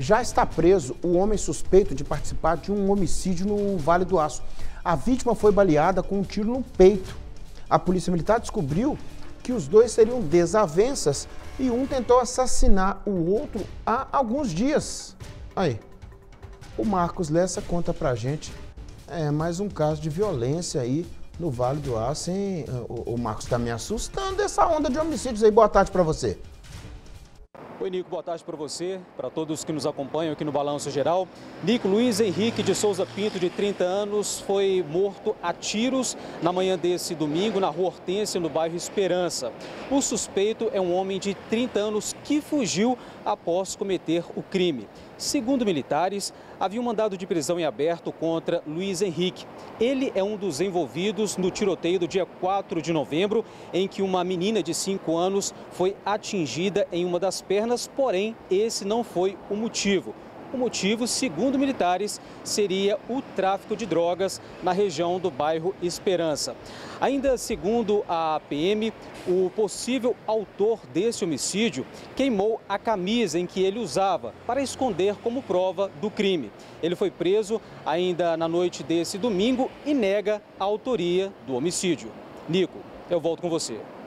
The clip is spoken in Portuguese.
Já está preso o homem suspeito de participar de um homicídio no Vale do Aço. A vítima foi baleada com um tiro no peito. A polícia militar descobriu que os dois seriam desavenças e um tentou assassinar o outro há alguns dias. Aí, o Marcos Lessa conta pra gente é, mais um caso de violência aí no Vale do Aço, hein? O, o Marcos tá me assustando essa onda de homicídios aí. Boa tarde para você. Oi, Nico, boa tarde para você, para todos que nos acompanham aqui no Balanço Geral. Nico Luiz Henrique de Souza Pinto, de 30 anos, foi morto a tiros na manhã desse domingo na rua Hortência, no bairro Esperança. O suspeito é um homem de 30 anos que fugiu após cometer o crime. Segundo militares, havia um mandado de prisão em aberto contra Luiz Henrique. Ele é um dos envolvidos no tiroteio do dia 4 de novembro, em que uma menina de 5 anos foi atingida em uma das pernas, porém, esse não foi o motivo. O motivo, segundo militares, seria o tráfico de drogas na região do bairro Esperança. Ainda segundo a PM, o possível autor desse homicídio queimou a camisa em que ele usava para esconder como prova do crime. Ele foi preso ainda na noite desse domingo e nega a autoria do homicídio. Nico, eu volto com você.